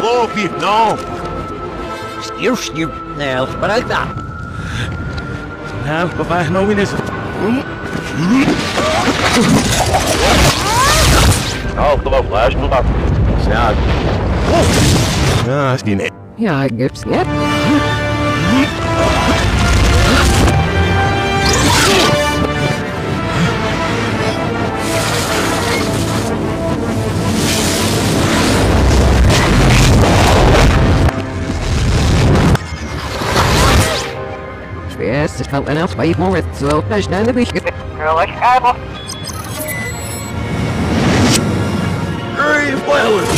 Love you, no! Excuse you, now, but I thought. Now, if I know hmm? come Flash, move up. Snag. Ah, it's in it. Yeah, I get snap. Schwerst, ich kann einer zwei Monate so schnell wie ich Girlish apple. Hurry, flowers.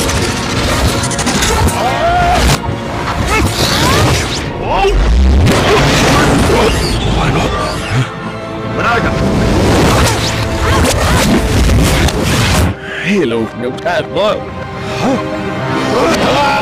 Hello, no time, low. Nerf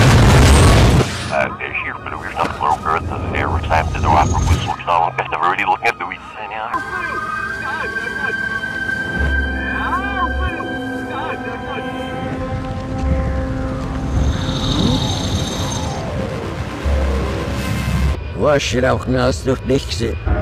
earth of air time to the opera whistle song. Best of already looking at the week. Was ich auch noch nicht sehen.